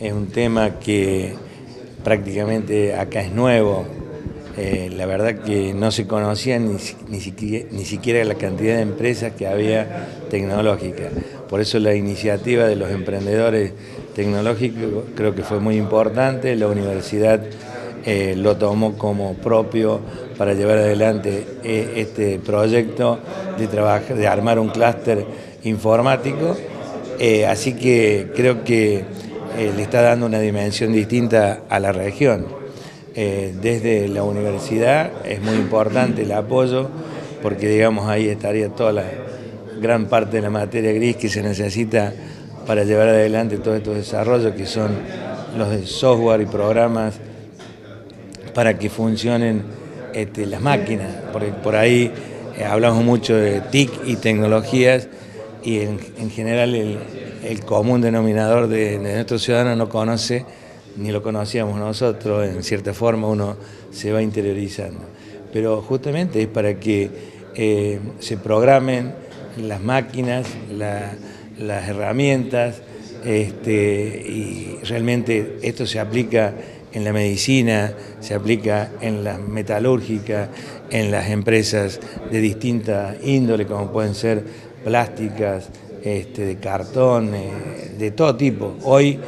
es un tema que prácticamente acá es nuevo. Eh, la verdad que no se conocía ni, siquiera, ni siquiera la cantidad de empresas que había tecnológicas. Por eso la iniciativa de los emprendedores tecnológicos creo que fue muy importante. La universidad eh, lo tomó como propio para llevar adelante eh, este proyecto de, trabajar, de armar un clúster informático. así que creo que eh, le está dando una dimensión distinta a la región. Eh, desde la universidad es muy importante el apoyo porque digamos ahí estaría toda la gran parte de la materia gris que se necesita para llevar adelante todos estos desarrollos que son los de software y programas para que funcionen este, las máquinas, porque por ahí eh, hablamos mucho de TIC y tecnologías y en general el, el común denominador de, nuestros ciudadanos no conoce, ni lo conocíamos nosotros, en cierta forma uno se va interiorizando. Pero justamente es para que eh, se programen las máquinas, las herramientas, este, y realmente esto se aplica en la medicina, se aplica en la metalúrgica, en las empresas de distinta índole, como pueden ser plásticas, este, de cartón, eh, de todo tipo. Hoy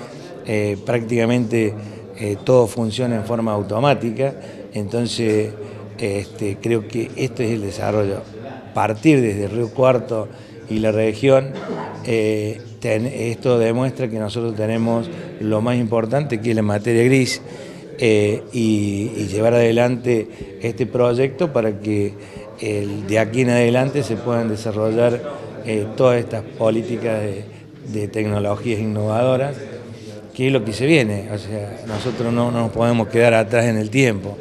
eh, prácticamente eh, todo funciona en forma automática, entonces este, creo que esto es el desarrollo. Partir desde Río Cuarto y la región, esto demuestra que nosotros tenemos lo más importante que es la materia gris y, llevar adelante este proyecto para que de aquí en adelante se puedan desarrollar eh, todas estas políticas de, tecnologías innovadoras, que es lo que se viene. O sea, nosotros no, no nos podemos quedar atrás en el tiempo.